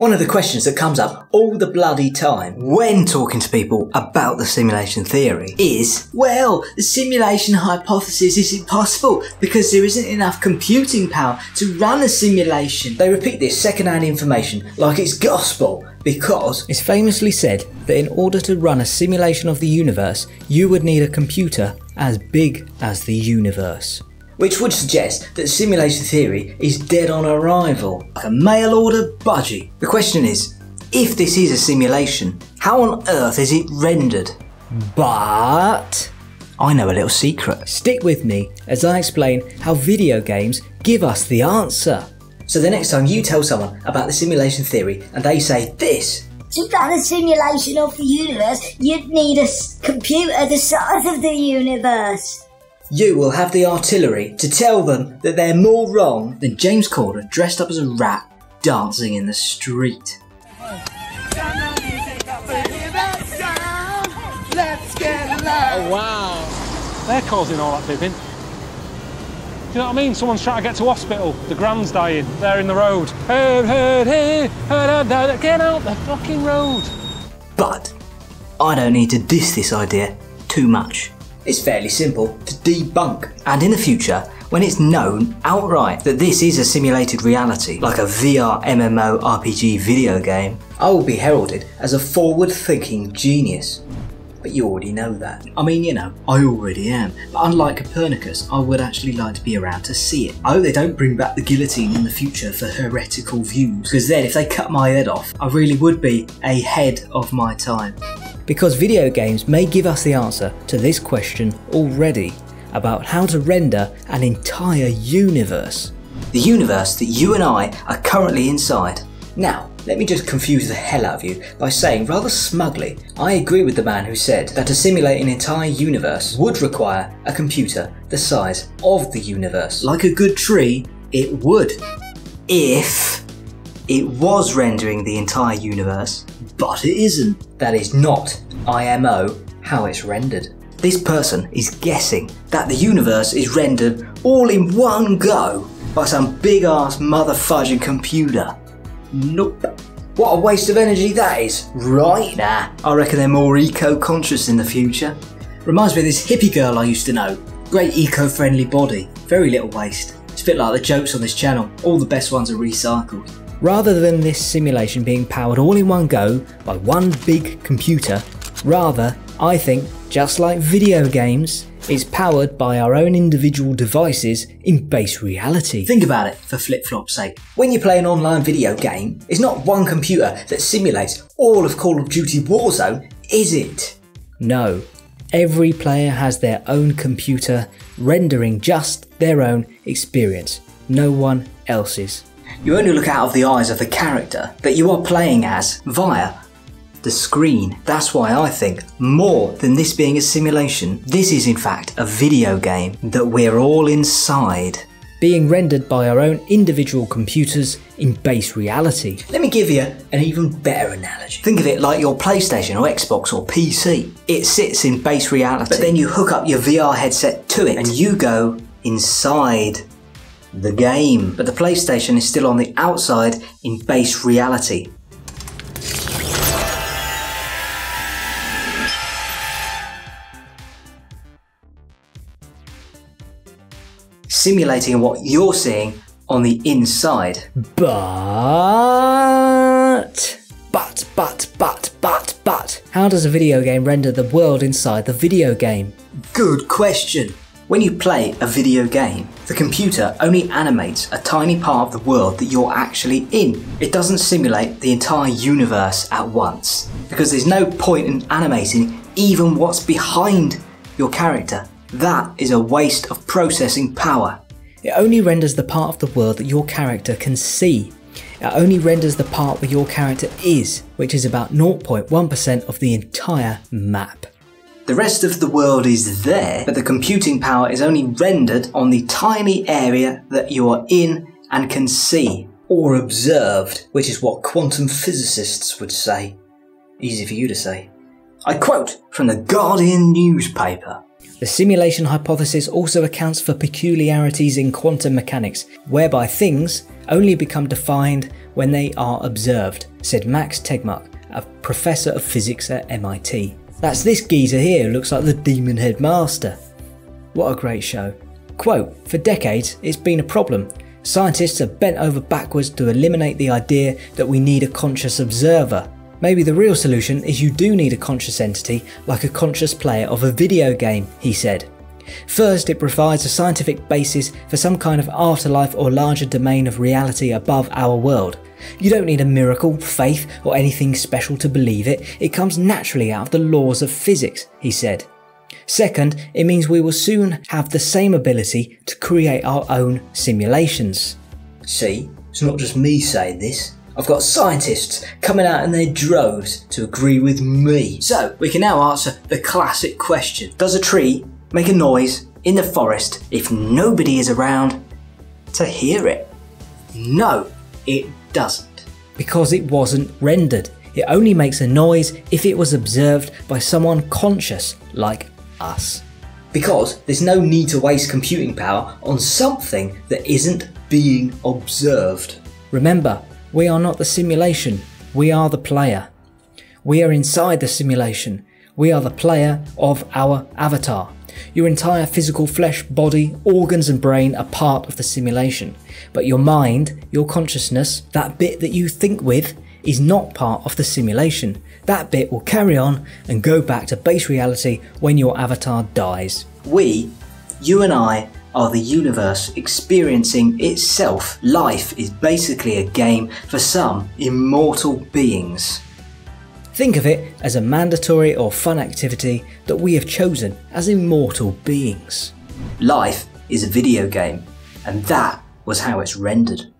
One of the questions that comes up all the bloody time when talking to people about the simulation theory is, well, the simulation hypothesis is impossible because there isn't enough computing power to run a simulation. They repeat this second-hand information like it's gospel because it's famously said that in order to run a simulation of the universe, you would need a computer as big as the universe which would suggest that simulation theory is dead on arrival, like a mail order budgie. The question is, if this is a simulation, how on earth is it rendered? But I know a little secret. Stick with me as I explain how video games give us the answer. So the next time you tell someone about the simulation theory and they say this, to run a simulation of the universe, you'd need a computer the size of the universe you will have the artillery to tell them that they're more wrong than James Corden dressed up as a rat dancing in the street. Oh wow, they're causing all that bibbing. Do you know what I mean? Someone's trying to get to hospital, the grand's dying, they're in the road. Get out the fucking road. But I don't need to diss this idea too much. It's fairly simple to debunk. And in the future, when it's known outright that this is a simulated reality, like a VR MMO RPG video game, I will be heralded as a forward thinking genius. But you already know that. I mean, you know, I already am. But unlike Copernicus, I would actually like to be around to see it. I hope they don't bring back the guillotine in the future for heretical views, because then if they cut my head off, I really would be ahead of my time because video games may give us the answer to this question already about how to render an entire universe. The universe that you and I are currently inside. Now, let me just confuse the hell out of you by saying rather smugly, I agree with the man who said that to simulate an entire universe would require a computer the size of the universe. Like a good tree, it would. If it was rendering the entire universe, but it isn't. That is not IMO how it's rendered. This person is guessing that the universe is rendered all in one go by some big ass motherfudging computer. Nope. What a waste of energy that is. Right? Nah, I reckon they're more eco-conscious in the future. Reminds me of this hippie girl I used to know. Great eco-friendly body, very little waste. It's a bit like the jokes on this channel, all the best ones are recycled. Rather than this simulation being powered all in one go by one big computer, rather, I think, just like video games, it's powered by our own individual devices in base reality. Think about it for flip flop's sake. When you play an online video game, it's not one computer that simulates all of Call of Duty Warzone, is it? No. Every player has their own computer rendering just their own experience, no one else's. You only look out of the eyes of the character that you are playing as via the screen. That's why I think, more than this being a simulation, this is in fact a video game that we're all inside. Being rendered by our own individual computers in base reality. Let me give you an even better analogy. Think of it like your PlayStation or Xbox or PC. It sits in base reality, but then you hook up your VR headset to it and you go inside the game, but the PlayStation is still on the outside in base reality. Simulating what you're seeing on the inside. But. But, but, but, but, but. How does a video game render the world inside the video game? Good question. When you play a video game, the computer only animates a tiny part of the world that you're actually in. It doesn't simulate the entire universe at once, because there's no point in animating even what's behind your character. That is a waste of processing power. It only renders the part of the world that your character can see. It only renders the part where your character is, which is about 0.1% of the entire map. The rest of the world is there, but the computing power is only rendered on the tiny area that you are in and can see, or observed, which is what quantum physicists would say. Easy for you to say. I quote from the Guardian newspaper. The simulation hypothesis also accounts for peculiarities in quantum mechanics, whereby things only become defined when they are observed, said Max Tegmark, a professor of physics at MIT. That's this geezer here, looks like the demon headmaster. What a great show. Quote, for decades it's been a problem. Scientists have bent over backwards to eliminate the idea that we need a conscious observer. Maybe the real solution is you do need a conscious entity like a conscious player of a video game, he said. First, it provides a scientific basis for some kind of afterlife or larger domain of reality above our world. You don't need a miracle, faith, or anything special to believe it, it comes naturally out of the laws of physics, he said. Second, it means we will soon have the same ability to create our own simulations. See, it's not just me saying this. I've got scientists coming out in their droves to agree with me. So, we can now answer the classic question Does a tree make a noise in the forest if nobody is around to hear it? No, it doesn't. Because it wasn't rendered. It only makes a noise if it was observed by someone conscious like us. Because there's no need to waste computing power on something that isn't being observed. Remember, we are not the simulation, we are the player. We are inside the simulation. We are the player of our avatar. Your entire physical flesh, body, organs, and brain are part of the simulation. But your mind, your consciousness, that bit that you think with, is not part of the simulation. That bit will carry on and go back to base reality when your avatar dies. We, you and I, are the universe experiencing itself. Life is basically a game for some immortal beings. Think of it as a mandatory or fun activity that we have chosen as immortal beings. Life is a video game, and that was how it's rendered.